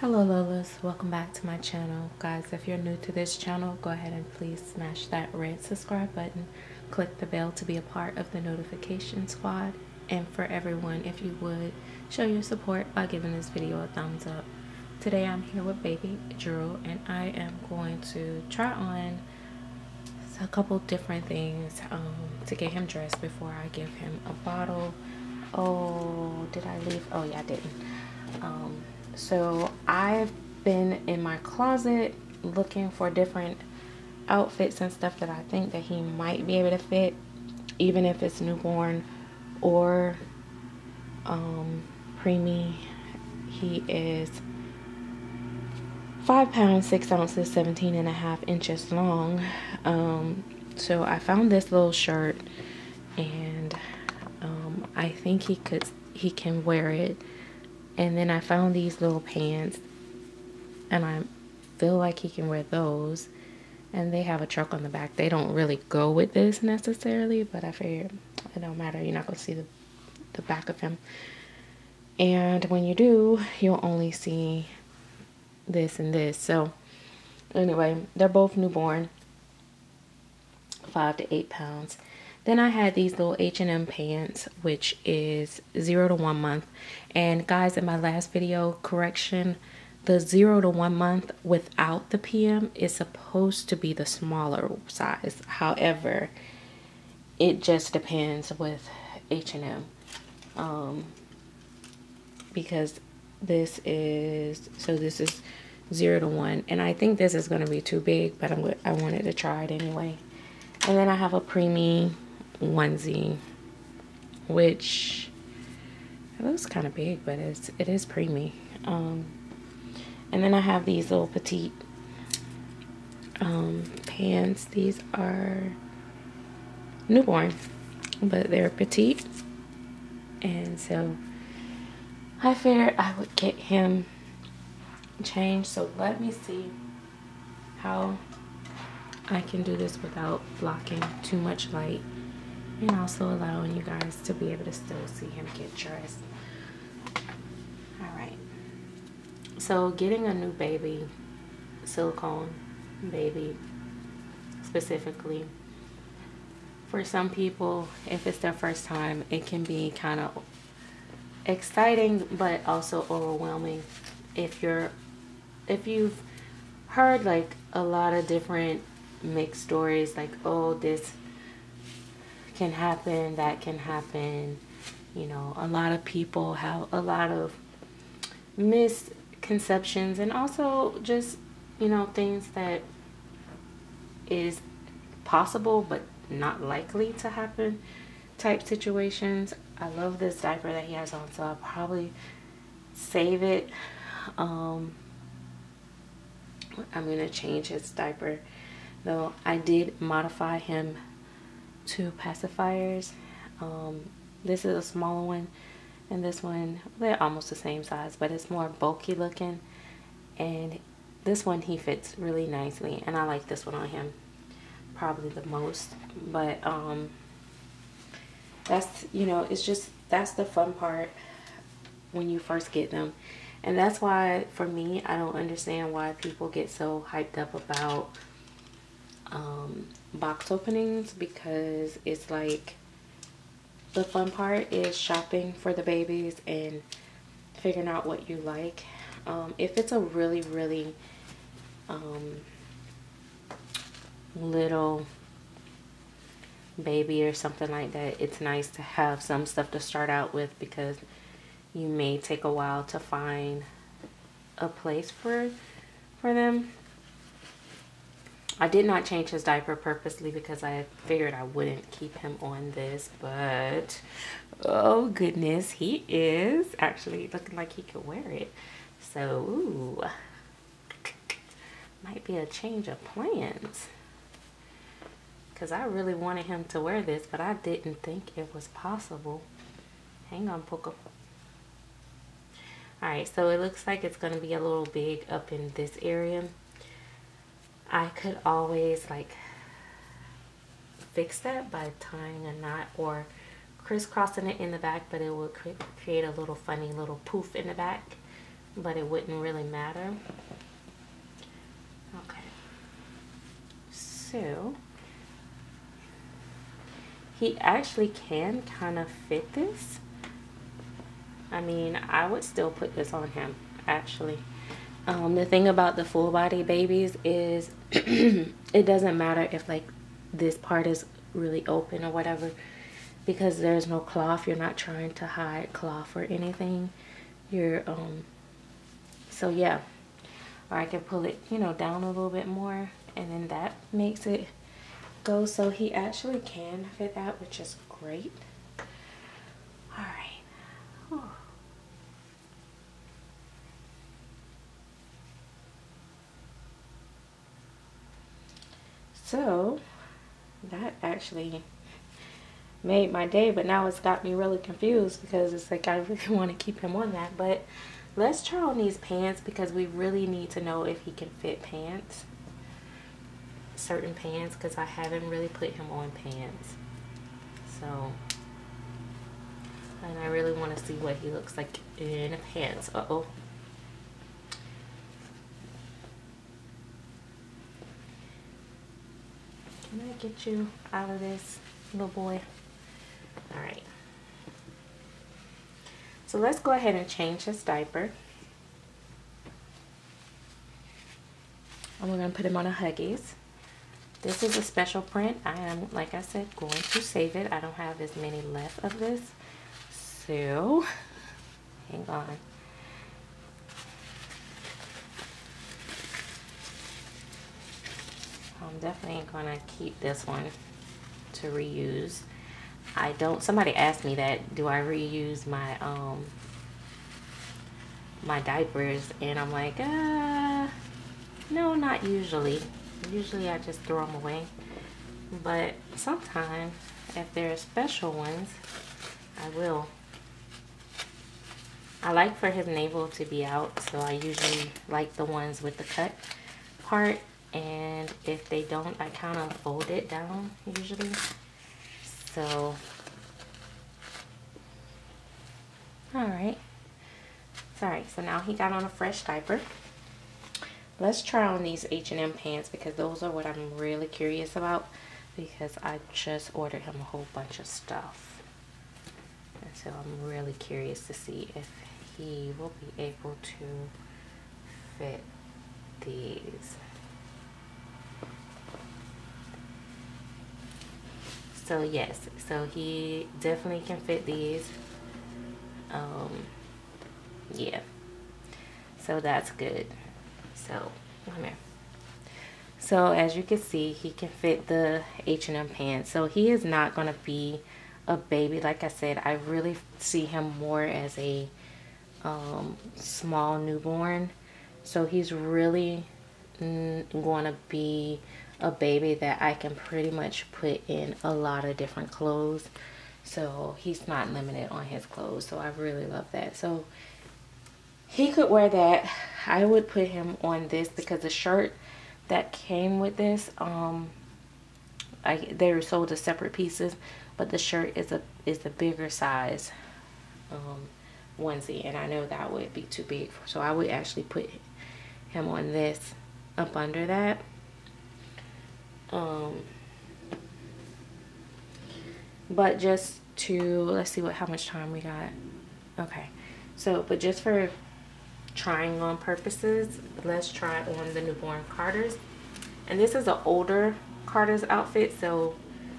Hello Lolas, welcome back to my channel. Guys, if you're new to this channel, go ahead and please smash that red subscribe button. Click the bell to be a part of the notification squad. And for everyone, if you would, show your support by giving this video a thumbs up. Today I'm here with baby Drew and I am going to try on a couple different things um, to get him dressed before I give him a bottle. Oh, did I leave? Oh yeah, I didn't. Um, so I've been in my closet looking for different outfits and stuff that I think that he might be able to fit even if it's newborn or um, preemie. He is five pounds, six ounces, 17 and a half inches long. Um, so I found this little shirt and um, I think he could, he can wear it and then I found these little pants and I feel like he can wear those. And they have a truck on the back. They don't really go with this necessarily, but I figured it don't matter. You're not going to see the, the back of him. And when you do, you'll only see this and this. So anyway, they're both newborn, five to eight pounds. Then I had these little H&M pants, which is zero to one month. And guys, in my last video, correction, the zero to one month without the PM is supposed to be the smaller size. However, it just depends with H&M. Um, because this is, so this is zero to one. And I think this is going to be too big, but I'm, I wanted to try it anyway. And then I have a preemie onesie, which it looks kind of big, but it's it is preemie. Um, and then I have these little petite um, pants. These are newborn, but they're petite, and so I figured I would get him changed. So let me see how I can do this without blocking too much light and also allowing you guys to be able to still see him get dressed. All right. So getting a new baby, silicone baby specifically, for some people, if it's their first time, it can be kind of exciting but also overwhelming if you're if you've heard like a lot of different mixed stories like oh this can happen, that can happen. You know, a lot of people have a lot of misconceptions and also just, you know, things that is possible but not likely to happen type situations. I love this diaper that he has on, so I'll probably save it. Um, I'm going to change his diaper, though I did modify him two pacifiers. Um, this is a smaller one and this one, they're almost the same size, but it's more bulky looking. And this one, he fits really nicely. And I like this one on him probably the most. But um, that's, you know, it's just, that's the fun part when you first get them. And that's why, for me, I don't understand why people get so hyped up about um, box openings because it's like the fun part is shopping for the babies and figuring out what you like. Um, if it's a really, really um, little baby or something like that, it's nice to have some stuff to start out with because you may take a while to find a place for for them I did not change his diaper purposely because I figured I wouldn't keep him on this, but oh goodness, he is actually looking like he could wear it. So, ooh, might be a change of plans. Because I really wanted him to wear this, but I didn't think it was possible. Hang on, Poco. Alright, so it looks like it's going to be a little big up in this area. I could always like fix that by tying a knot or crisscrossing it in the back but it would cre create a little funny little poof in the back but it wouldn't really matter. Okay. So, he actually can kind of fit this. I mean, I would still put this on him, actually. Um, the thing about the full body babies is it doesn't matter if like this part is really open or whatever because there's no cloth. You're not trying to hide cloth or anything. You're, um, so yeah. Or I can pull it, you know, down a little bit more and then that makes it go. So he actually can fit that, which is great. All right. Whew. So that actually made my day, but now it's got me really confused because it's like I really want to keep him on that. But let's try on these pants because we really need to know if he can fit pants. Certain pants because I haven't really put him on pants. So, and I really want to see what he looks like in pants. Uh-oh. Can I get you out of this, little boy? All right. So let's go ahead and change his diaper. And we're going to put him on a Huggies. This is a special print. I am, like I said, going to save it. I don't have as many left of this. So, hang on. I'm definitely to keep this one to reuse. I don't, somebody asked me that, do I reuse my, um, my diapers? And I'm like, uh, no, not usually. Usually I just throw them away. But sometimes, if they're special ones, I will. I like for his navel to be out, so I usually like the ones with the cut part and if they don't I kind of fold it down usually. So. All right sorry so now he got on a fresh diaper. Let's try on these H&M pants because those are what I'm really curious about because I just ordered him a whole bunch of stuff. And so I'm really curious to see if he will be able to fit these so yes. So he definitely can fit these. Um yeah. So that's good. So come here. So as you can see he can fit the H&M pants. So he is not going to be a baby. Like I said I really see him more as a um, small newborn. So he's really going to be a baby that I can pretty much put in a lot of different clothes. So he's not limited on his clothes. So I really love that. So he could wear that. I would put him on this because the shirt that came with this, um, I, they were sold as separate pieces, but the shirt is a is the bigger size um, onesie, and I know that would be too big. So I would actually put him on this up under that um, but just to, let's see what, how much time we got. Okay. So, but just for trying on purposes, let's try on the newborn Carter's. And this is an older Carter's outfit, so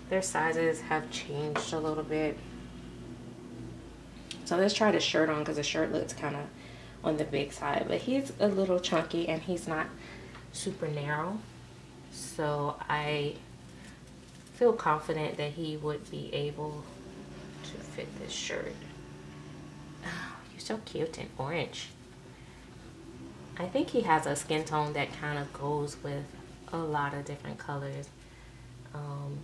their sizes have changed a little bit. So let's try the shirt on because the shirt looks kind of on the big side. But he's a little chunky and he's not super narrow so I feel confident that he would be able to fit this shirt. You're so cute and orange. I think he has a skin tone that kind of goes with a lot of different colors. Um,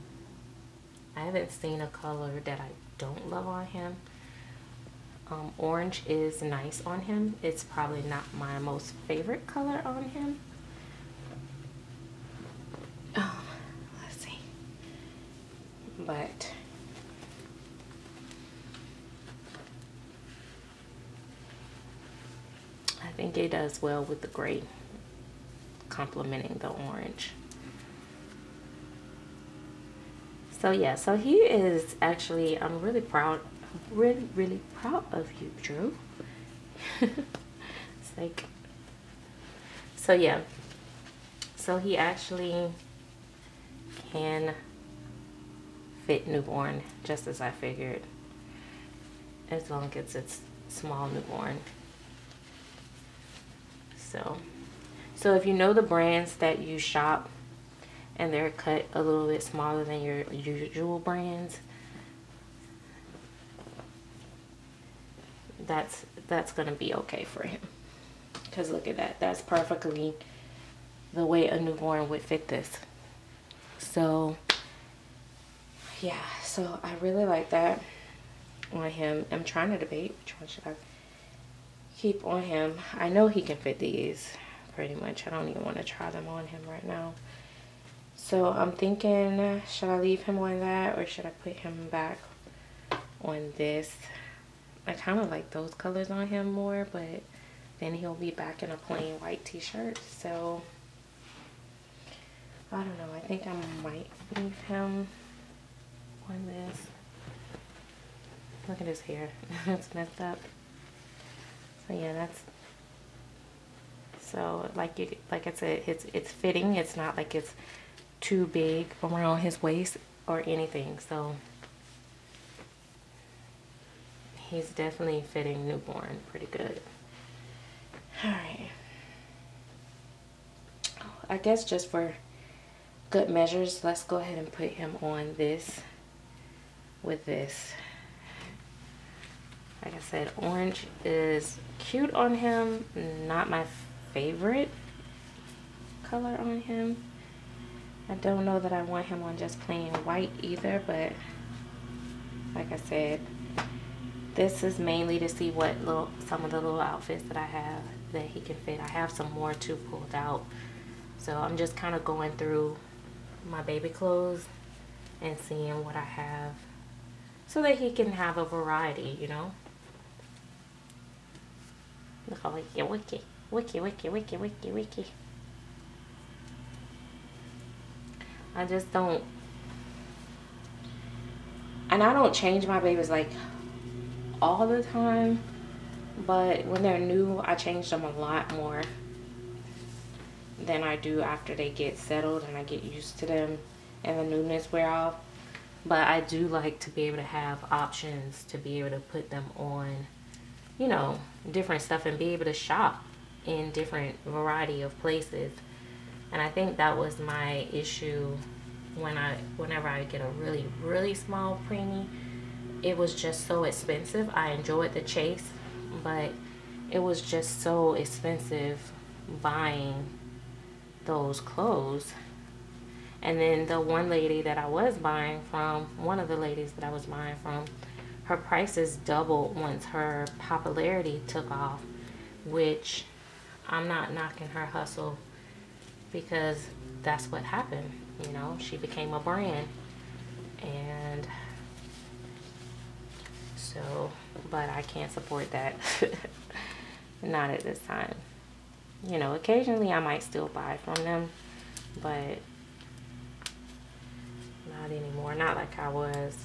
I haven't seen a color that I don't love on him. Um, orange is nice on him. It's probably not my most favorite color on him. Oh, let's see. But I think it does well with the gray complementing the orange. So yeah, so he is actually, I'm really proud, really, really proud of you, Drew. it's like, so yeah, so he actually can fit newborn, just as I figured, as long as it's small newborn. So, so if you know the brands that you shop and they're cut a little bit smaller than your usual brands, that's that's gonna be okay for him. Cause look at that, that's perfectly the way a newborn would fit this. So yeah, so I really like that on him. I'm trying to debate which one should I keep on him. I know he can fit these pretty much. I don't even want to try them on him right now. So I'm thinking, should I leave him on that or should I put him back on this? I kind of like those colors on him more, but then he'll be back in a plain white t-shirt. So I don't know. I think I might leave him on this. Look at his hair. it's messed up. So yeah, that's so like you like I said, it's it's fitting. It's not like it's too big around his waist or anything. So he's definitely fitting newborn pretty good. All right. I guess just for good measures, let's go ahead and put him on this with this. Like I said, orange is cute on him, not my favorite color on him. I don't know that I want him on just plain white either, but like I said, this is mainly to see what little some of the little outfits that I have that he can fit. I have some more too pulled out. So I'm just kind of going through my baby clothes and seeing what I have so that he can have a variety, you know. Look how wiki, wiki, wiki, wiki, wiki, wiki, wiki. I just don't, and I don't change my babies like all the time, but when they're new, I change them a lot more than I do after they get settled and I get used to them and the newness wear off. But I do like to be able to have options to be able to put them on, you know, different stuff and be able to shop in different variety of places. And I think that was my issue when I whenever I get a really really small preemie. It was just so expensive. I enjoyed the chase, but it was just so expensive buying those clothes. And then the one lady that I was buying from, one of the ladies that I was buying from, her prices doubled once her popularity took off, which I'm not knocking her hustle because that's what happened. You know, she became a brand. And so, but I can't support that. not at this time you know, occasionally I might still buy from them, but anymore. Not like I was.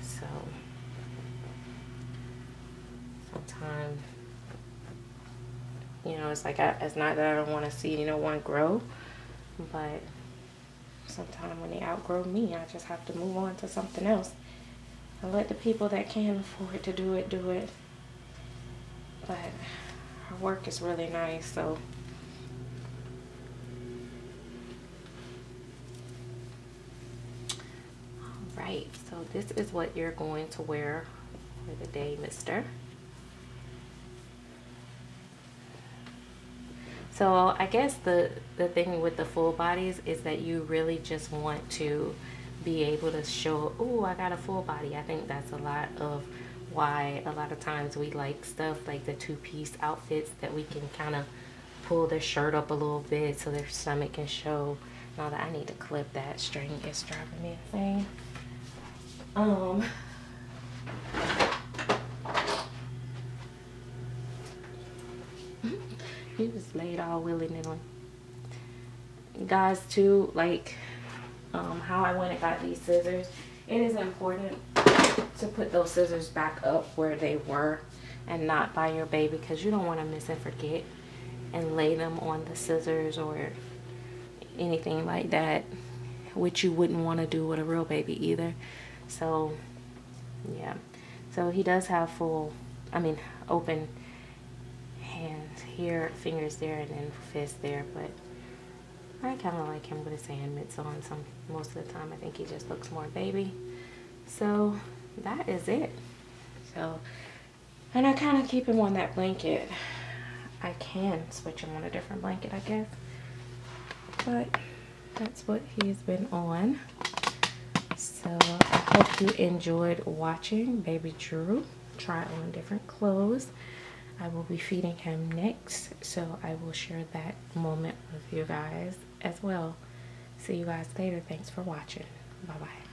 So, sometimes, you know, it's like, I, it's not that I don't want to see, you know, one grow, but sometimes when they outgrow me, I just have to move on to something else. And let the people that can afford to do it, do it. But her work is really nice, so Alright, so this is what you're going to wear for the day, mister. So I guess the, the thing with the full bodies is that you really just want to be able to show, oh, I got a full body. I think that's a lot of why a lot of times we like stuff like the two-piece outfits that we can kind of pull their shirt up a little bit so their stomach can show. Now that I need to clip that string, it's driving me insane. Um, he just laid all willy-nilly. Guys, too, like um, how I went and got these scissors, it is important to put those scissors back up where they were and not by your baby because you don't want to miss and forget and lay them on the scissors or anything like that which you wouldn't want to do with a real baby either so yeah. So he does have full I mean open hands here fingers there and then fist there but I kind of like him with his hand mitts on some most of the time. I think he just looks more baby. So that is it. So and I kind of keep him on that blanket. I can switch him on a different blanket I guess. But that's what he's been on. So hope you enjoyed watching baby Drew try on different clothes. I will be feeding him next so I will share that moment with you guys as well. See you guys later. Thanks for watching. Bye bye